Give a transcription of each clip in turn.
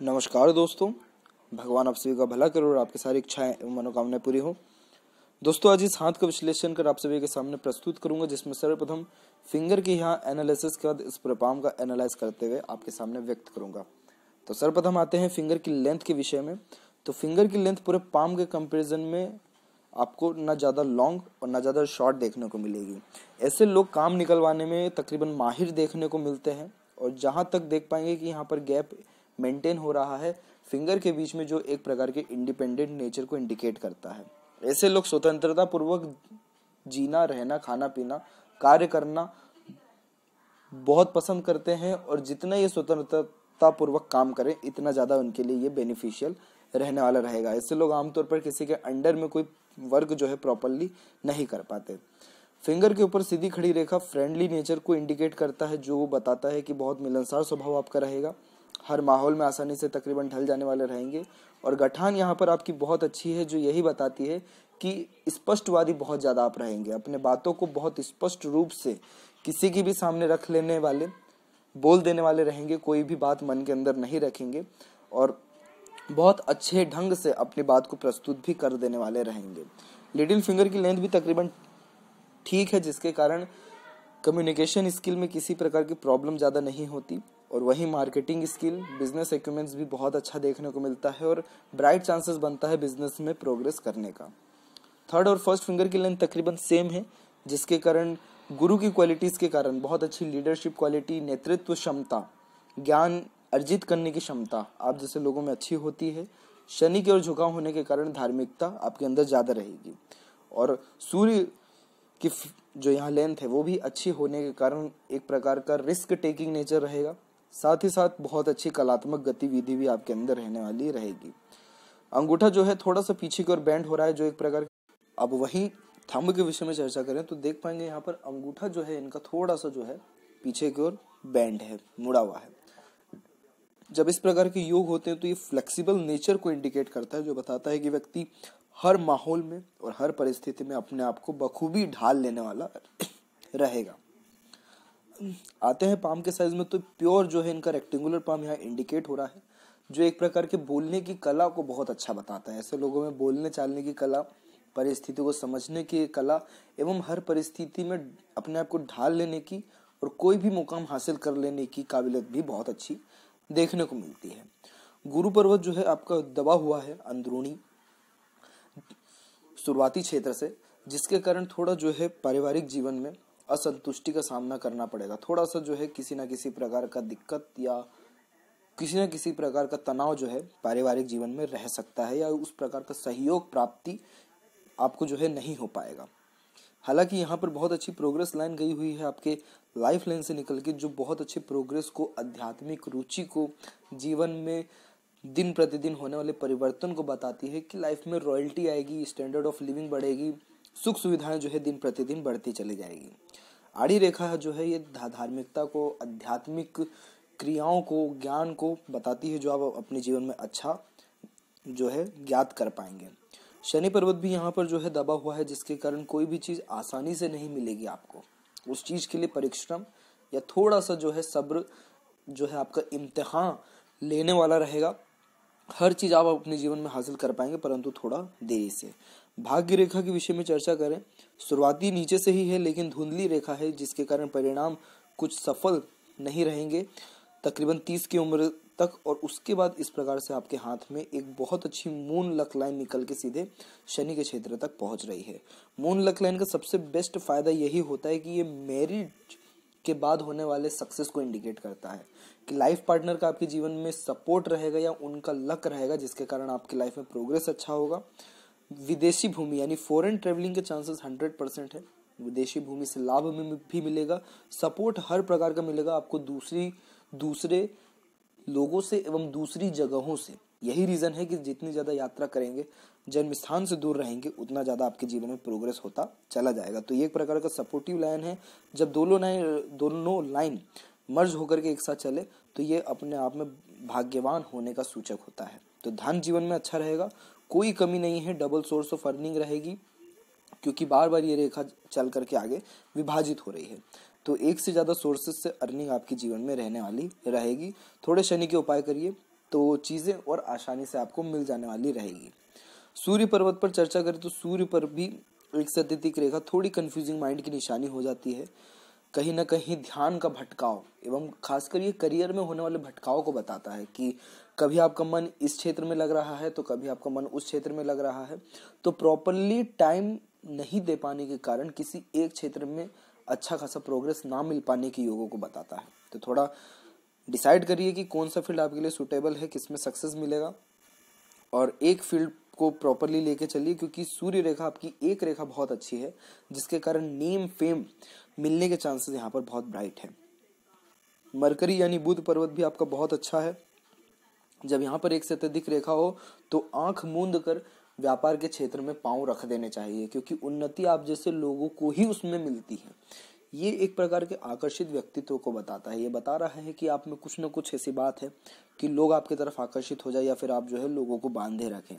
नमस्कार दोस्तों। भगवान आप सभी का भला करो और आपकी सारी इच्छाएँ एवं मनोकामनाएँ पूरी हो। दोस्तों, आज इस हाथ का विश्लेषण कर आप सभी के सामने प्रस्तुत करूँगा, जिसमें सर्वप्रथम फिंगर के यहाँ एनालिसिस के बाद इस प्रपाम का एनालाइज करते हुए आपके सामने व्यक्त करूँगा। तो सर्वप्रथम आते हैं फिंगर की लेंथ के विषय में। तो फिंगर की लेंथ पूरे पाम के कंपेरिजन में आपको ना ज़्यादा लॉन्ग और ना ज़्यादा शॉर्ट देखने को मिलेगी। ऐसे लोग काम निकलवाने में तकरीबन माहिर देखने को मिलते हैं और जहाँ तक देख पाएँगे कि यहाँ पर गैप मेंटेन हो रहा है फिंगर के बीच में जो एक प्रकार के इंडिपेंडेंट नेचर को इंडिकेट करता है। ऐसे लोग स्वतंत्रता पूर्वक जीना, रहना, खाना, पीना, कार्य करना बहुत पसंद करते हैं और जितना ये स्वतंत्रता पूर्वक काम करें, इतना ज़्यादा उनके लिए ये बेनिफिशियल रहने वाला रहेगा। ऐसे लोग आमतौर पर किसी के अंडर में कोई वर्क जो है प्रॉपरली नहीं कर पाते। फिंगर के ऊपर सीधी खड़ी रेखा फ्रेंडली नेचर को इंडिकेट करता है, जो बताता है कि बहुत मिलनसार स्वभाव आपका रहेगा। हर माहौल में आसानी से तकरीबन ढल जाने वाले रहेंगे। और गठान यहाँ पर आपकी बहुत अच्छी है, जो यही बताती है कि स्पष्टवादी बहुत ज़्यादा आप रहेंगे। अपने बातों को बहुत स्पष्ट रूप से किसी की भी सामने रख लेने वाले, बोल देने वाले रहेंगे, कोई भी बात मन के अंदर नहीं रखेंगे। और बहुत अच्छे ढंग से अपनी बात को प्रस्तुत भी कर देने वाले रहेंगे। लिटिल फिंगर की लेंथ भी तकरीबन ठीक है, जिसके कारण कम्युनिकेशन स्किल में किसी प्रकार की प्रॉब्लम ज़्यादा नहीं होती। और वही मार्केटिंग स्किल बिज़नेस इक्विपमेंट्स भी बहुत अच्छा देखने को मिलता है और ब्राइट चांसेस बनता है बिज़नेस में प्रोग्रेस करने का। थर्ड और फ़र्स्ट फिंगर की लेंथ तकरीबन सेम है, जिसके कारण गुरु की क्वालिटीज़ के कारण बहुत अच्छी लीडरशिप क्वालिटी नेतृत्व क्षमता, ज्ञान अर्जित करने की क्षमता आप जैसे लोगों में अच्छी होती है। शनि की ओर झुकाव होने के कारण धार्मिकता आपके अंदर ज़्यादा रहेगी। और सूर्य की जो यहाँ लेंथ है, वो भी अच्छी होने के कारण एक प्रकार का रिस्क टेकिंग नेचर रहेगा। साथ ही साथ बहुत अच्छी कलात्मक गतिविधि भी आपके अंदर रहने वाली रहेगी। अंगूठा जो है थोड़ा सा पीछे की ओर बैंड हो रहा है, जो एक प्रकार अब वही थंब के विषय में चर्चा करें तो देख पाएँगे यहाँ पर अंगूठा जो है, इनका थोड़ा सा जो है पीछे की ओर बैंड है, मुड़ा हुआ है। जब इस प्रकार के योग होते हैं तो ये फ्लेक्सिबल नेचर को इंडिकेट करता है, जो बताता है कि व्यक्ति हर माहौल में और हर परिस्थिति में अपने आप को बखूबी ढाल लेने वाला रहेगा। आते हैं पाम के साइज़ में तो प्योर जो है इनका रेक्टेंगुलर पाम यहाँ इंडिकेट हो रहा है, जो एक प्रकार के बोलने की कला को बहुत अच्छा बताता है। ऐसे लोगों में बोलने चालने की कला, परिस्थिति को समझने की कला एवं हर परिस्थिति में अपने आप को ढाल लेने की और कोई भी मुकाम हासिल कर लेने की काबिलियत भी बहुत अच्छी देखने को मिलती है। गुरु पर्वत जो है आपका दबा हुआ है अंदरूनी, शुरुआती क्षेत्र से, जिसके कारण थोड़ा जो है पारिवारिक जीवन में असंतुष्टि का सामना करना पड़ेगा। थोड़ा सा जो है किसी ना किसी प्रकार का दिक्कत या किसी न किसी प्रकार का तनाव जो है पारिवारिक जीवन में रह सकता है या उस प्रकार का सहयोग प्राप्ति आपको जो है नहीं हो पाएगा। हालाँकि यहाँ पर बहुत अच्छी प्रोग्रेस लाइन गई हुई है आपके लाइफ लाइन से निकल के, जो बहुत अच्छे प्रोग्रेस को, आध्यात्मिक रुचि को, जीवन में दिन प्रतिदिन होने वाले परिवर्तन को बताती है कि लाइफ में रॉयल्टी आएगी स्टैंडर्ड ऑफ़ लिविंग बढ़ेगी सुख सुविधाएँ जो है दिन प्रतिदिन बढ़ती चली जाएगी। आड़ी रेखा जो है ये धार्मिकता को, आध्यात्मिक क्रियाओं को, ज्ञान को बताती है जो आप अपने जीवन में अच्छा जो है ज्ञात कर पाएँगे। शनि पर्वत भी यहाँ पर जो है दबा हुआ है, जिसके कारण कोई भी चीज़ आसानी से नहीं मिलेगी आपको। उस चीज़ के लिए परिश्रम या थोड़ा सा जो है सब्र जो है आपका इम्तिहान लेने वाला रहेगा। हर चीज़ आप अपने जीवन में हासिल कर पाएँगे, परंतु थोड़ा देरी से। भाग्य रेखा के विषय में चर्चा करें, शुरुआती नीचे से ही है, लेकिन धुंधली रेखा है, जिसके कारण परिणाम कुछ सफल नहीं रहेंगे। तकरीबन तीस की उम्र तक, और उसके बाद इस प्रकार से आपके हाथ में एक बहुत अच्छी मून लक लाइन निकल के सीधे शनि के क्षेत्र तक पहुँच रही है। मून लक लाइन का सबसे बेस्ट फ़ायदा यही होता है कि ये मैरिज के बाद होने वाले सक्सेस को इंडिकेट करता है कि लाइफ पार्टनर का आपके जीवन में सपोर्ट रहेगा या उनका लक रहेगा, जिसके कारण आपकी लाइफ में प्रोग्रेस अच्छा होगा। विदेशी भूमि, यानी फॉरेन ट्रेवलिंग के चांसेस हंड्रेड परसेंट है। विदेशी भूमि से लाभ में भी मिलेगा। सपोर्ट हर प्रकार का मिलेगा आपको दूसरी, दूसरे लोगों से एवं दूसरी जगहों से। यही रीज़न है कि जितनी ज़्यादा यात्रा करेंगे, जन्म स्थान से दूर रहेंगे, उतना ज़्यादा आपके जीवन में प्रोग्रेस होता चला जाएगा। तो ये एक प्रकार का सपोर्टिव लाइन है। जब दोनों लाइन दोनों लाइन मर्ज होकर के एक साथ चले तो ये अपने आप में भाग्यवान होने का सूचक होता है। तो धन जीवन में अच्छा रहेगा। कोई कमी नहीं है। डबल सोर्स ऑफ़ अर्निंग रहेगी, क्योंकि बार बार ये रेखा चल करके आगे विभाजित हो रही है। तो एक से ज़्यादा सोर्सेज से अर्निंग आपके जीवन में रहने वाली, रहेगी। थोड़े शनि के उपाय करिए। तो चीज़ें और आसानी से आपको मिल जाने वाली रहेगी। सूर्य पर्वत पर चर्चा करें तो सूर्य पर भी एक सत्यतिक रेखा थोड़ी कंफ्यूजिंग माइंड की निशानी हो जाती है। कहीं ना कहीं ध्यान का भटकाव एवं खासकर ये करियर में होने वाले भटकाव को बताता है कि कभी आपका मन इस क्षेत्र में लग रहा है तो कभी आपका मन उस क्षेत्र में लग रहा है। तो प्रॉपरली टाइम नहीं दे पाने के कारण किसी एक क्षेत्र में अच्छा खासा प्रोग्रेस ना मिल पाने के योगों को बताता है। तो थोड़ा डिसाइड करिए कि कौन सा फ़ील्ड आपके लिए सुटेबल है, किसमें सक्सेस मिलेगा। और एक फ़ील्ड को प्रॉपरली लेके चलिए, क्योंकि सूर्य रेखा आपकी एक रेखा बहुत अच्छी है, जिसके कारण नेम फेम मिलने के चांसेस यहाँ पर बहुत ब्राइट है। मरकरी यानी बुध पर्वत भी आपका बहुत अच्छा है। जब यहाँ पर एक से अत्यधिक रेखा हो तो आँख मूंद कर व्यापार के क्षेत्र में पाँव रख देने चाहिए, क्योंकि उन्नति आप जैसे लोगों को ही उसमें मिलती है। ये एक प्रकार के आकर्षित व्यक्तित्व को बताता है। ये बता रहा है कि आप में कुछ ना कुछ ऐसी बात है कि लोग आपकी तरफ़ आकर्षित हो जाए या फिर आप जो है लोगों को बांधे रखें।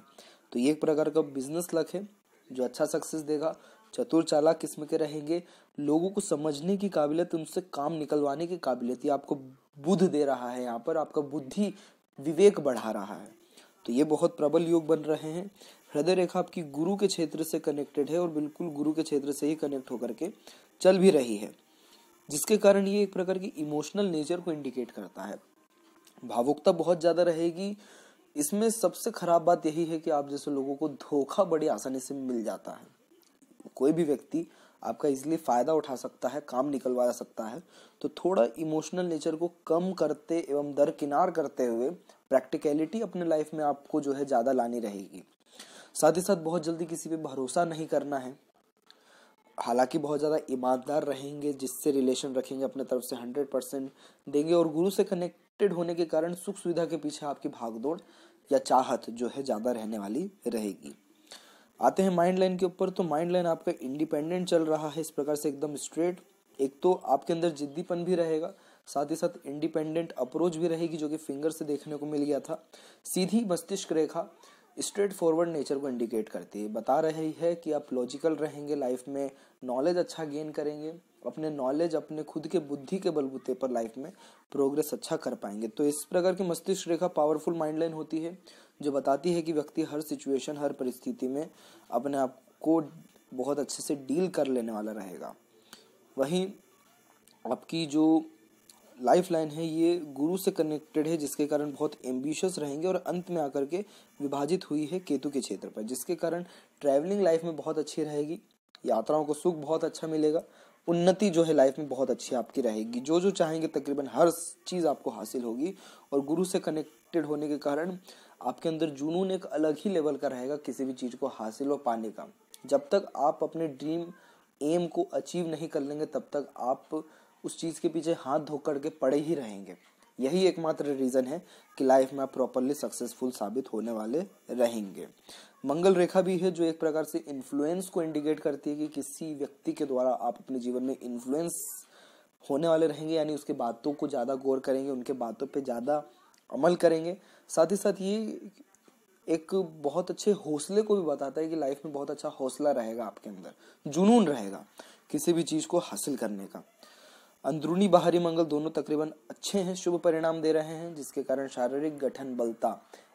तो ये एक प्रकार का बिज़नेस लक है, जो अच्छा सक्सेस देगा। चतुर चालाक किस्म के रहेंगे। लोगों को समझने की काबिलियत, उनसे काम निकलवाने की काबिलियत ये आपको बुद्ध दे रहा है। यहाँ पर आपका बुद्धि विवेक बढ़ा रहा है। तो ये बहुत प्रबल योग बन रहे हैं। हृदय रेखा आपकी गुरु के क्षेत्र से कनेक्टेड है और बिल्कुल गुरु के क्षेत्र से ही कनेक्ट होकर के चल भी रही है, जिसके कारण ये एक प्रकार की इमोशनल नेचर को इंडिकेट करता है। भावुकता बहुत ज़्यादा रहेगी। इसमें सबसे खराब बात यही है कि आप जैसे लोगों को धोखा बड़ी आसानी से मिल जाता है। कोई भी व्यक्ति आपका इजिली फ़ायदा उठा सकता है, काम निकलवा सकता है तो थोड़ा इमोशनल नेचर को कम करते एवं दरकिनार करते हुए प्रैक्टिकलिटी अपने लाइफ में आपको जो है ज़्यादा लानी रहेगी। साथ ही साथ बहुत जल्दी किसी पे भरोसा नहीं करना है। हालाँकि बहुत ज़्यादा ईमानदार रहेंगे, जिससे रिलेशन रखेंगे, अपने तरफ़ से हंड्रेड परसेंट देंगे और गुरु से कनेक्टेड होने के कारण सुख सुविधा के पीछे आपकी भागदौड़ या चाहत जो है ज़्यादा रहने वाली रहेगी। आते हैं माइंड लाइन के ऊपर तो माइंड लाइन आपका इंडिपेंडेंट चल रहा है, इस प्रकार से एकदम स्ट्रेट एक तो आपके अंदर जिद्दीपन भी रहेगा, साथ ही साथ इंडिपेंडेंट अप्रोच भी रहेगी, जो कि फिंगर से देखने को मिल गया था। सीधी मस्तिष्क रेखा स्ट्रेट फॉरवर्ड नेचर को इंडिकेट करती है। बता रही है कि आप लॉजिकल रहेंगे लाइफ में नॉलेज अच्छा गेन करेंगे, अपने नॉलेज अपने खुद के बुद्धि के बलबूते पर लाइफ में प्रोग्रेस अच्छा कर पाएँगे। तो इस प्रकार की मस्तिष्क रेखा पावरफुल माइंड लाइन होती है, जो बताती है कि व्यक्ति हर सिचुएशन हर परिस्थिति में अपने आप को बहुत अच्छे से डील कर लेने वाला रहेगा। वहीं आपकी जो लाइफ लाइन है, ये गुरु से कनेक्टेड है, जिसके कारण बहुत एम्बिशियस रहेंगे और अंत में आकर के विभाजित हुई है केतु के क्षेत्र पर, जिसके कारण ट्रैवलिंग लाइफ में बहुत अच्छी रहेगी, यात्राओं को सुख बहुत अच्छा मिलेगा, उन्नति जो है लाइफ में बहुत अच्छी आपकी रहेगी। जो जो चाहेंगे तकरीबन हर चीज़ आपको हासिल होगी और गुरु से कनेक्टेड होने के कारण आपके अंदर जुनून एक अलग ही लेवल का रहेगा किसी भी चीज़ को हासिल और पाने का। जब तक आप अपने ड्रीम एम को अचीव नहीं कर लेंगे, तब तक आप उस चीज़ के पीछे हाथ धोकर के पड़े ही रहेंगे। यही एकमात्र रीज़न है कि लाइफ में आप प्रॉपरली सक्सेसफुल साबित होने वाले रहेंगे। मंगल रेखा भी है जो एक प्रकार से इन्फ्लुएंस को इंडिकेट करती है कि किसी व्यक्ति के द्वारा आप अपने जीवन में इन्फ्लुएंस होने वाले रहेंगे, यानी उसके बातों को ज़्यादा गौर करेंगे, उनके बातों पे ज़्यादा अमल करेंगे। साथ ही साथ ये एक बहुत अच्छे हौसले को भी बताता है कि लाइफ में बहुत अच्छा हौसला रहेगा आपके अंदर, जुनून रहेगा किसी भी चीज़ को हासिल करने का। अंदरूनी बाहरी मंगल दोनों तकरीबन अच्छे हैं, शुभ परिणाम दे रहे हैं, जिसके कारण शारीरिक गठन, बलता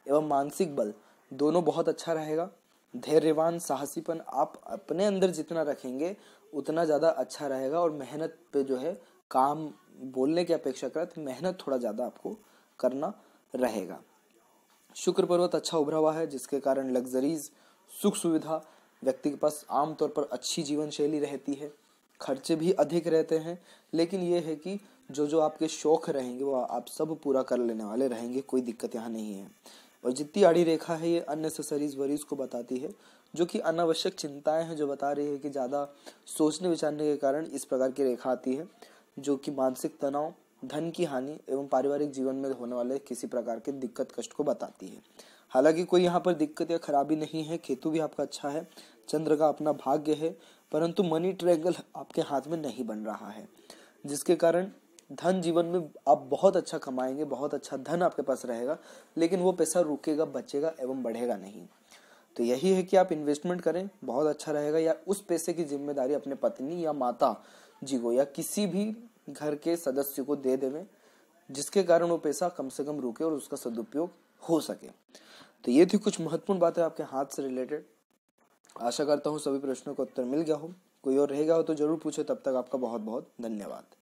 एवं मानसिक बल दोनों बहुत अच्छा रहेगा। धैर्यवान, साहसीपन आप अपने अंदर जितना रखेंगे, उतना ज़्यादा अच्छा रहेगा और मेहनत पे जो है काम बोलने की अपेक्षा कर मेहनत थोड़ा ज़्यादा आपको करना रहेगा। शुक्र पर्वत अच्छा उभरा हुआ है, जिसके कारण लग्जरीज, सुख सुविधा व्यक्ति के पास आमतौर पर अच्छी जीवन शैली रहती है। खर्चे भी अधिक रहते हैं, लेकिन ये है कि जो जो आपके शौक रहेंगे, वो आप सब पूरा कर लेने वाले रहेंगे, कोई दिक्कत यहाँ नहीं है। और जितनी आड़ी रेखा है, ये अननेसेसरीज वरीज को बताती है, जो कि अनावश्यक चिंताएँ हैं, जो बता रही है कि ज़्यादा सोचने विचारने के कारण इस प्रकार की रेखा आती है, जो कि मानसिक तनाव, धन की हानि एवं पारिवारिक जीवन में होने वाले किसी प्रकार के दिक्कत कष्ट को बताती है। हालाँकि कोई यहाँ पर दिक्कत या खराबी नहीं है केतु भी आपका अच्छा है, चंद्र का अपना भाग्य है, परंतु मनी ट्रैंगल आपके हाथ में नहीं बन रहा है, जिसके कारण धन जीवन में आप बहुत अच्छा कमाएँगे, बहुत अच्छा धन आपके पास रहेगा, लेकिन वो पैसा रुकेगा, बचेगा एवं बढ़ेगा नहीं। तो यही है कि आप इन्वेस्टमेंट करें, बहुत अच्छा रहेगा, या उस पैसे की ज़िम्मेदारी अपने पत्नी या माता जी को या किसी भी घर के सदस्य को दे देवे, जिसके कारण वो पैसा कम से कम रुके और उसका सदुपयोग हो सके। तो ये थी कुछ महत्वपूर्ण बातें आपके हाथ से रिलेटेड आशा करता हूँ सभी प्रश्नों का उत्तर मिल गया हो। कोई और रहेगा हो तो ज़रूर पूछे। तब तक आपका बहुत बहुत धन्यवाद।